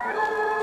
You.